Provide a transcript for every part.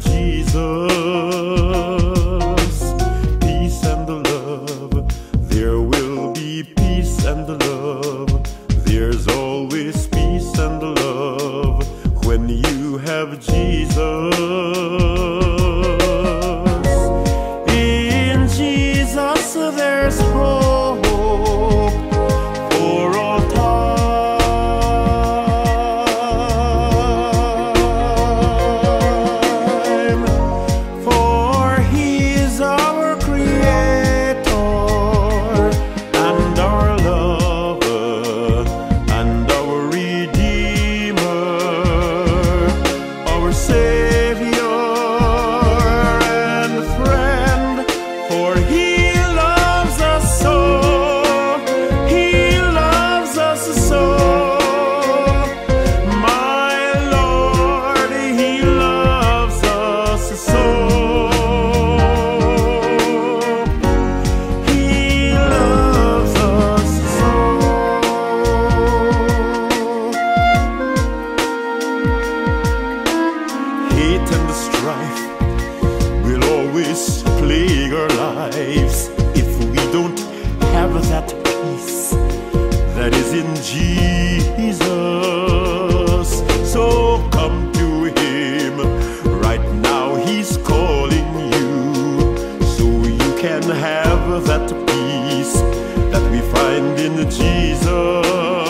Jesus. Peace and the love, there will be peace and the love. There's always peace and the love when you have Jesus. lives if we don't have that peace that is in Jesus. So come to Him right now, He's calling you so you can have that peace that we find in Jesus.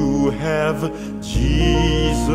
have Jesus.